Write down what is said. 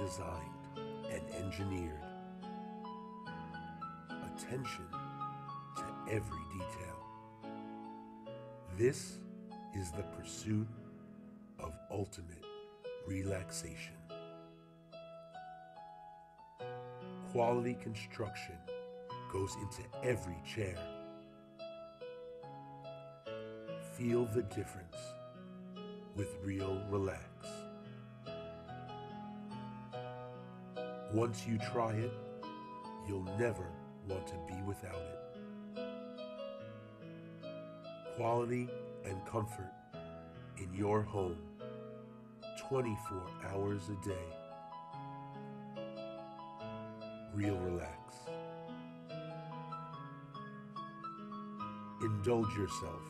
designed and engineered. Attention to every detail. This is the pursuit of ultimate relaxation. Quality construction goes into every chair. Feel the difference with Real Relax. Once you try it, you'll never want to be without it. Quality and comfort in your home 24 hours a day. Real Relax. Indulge yourself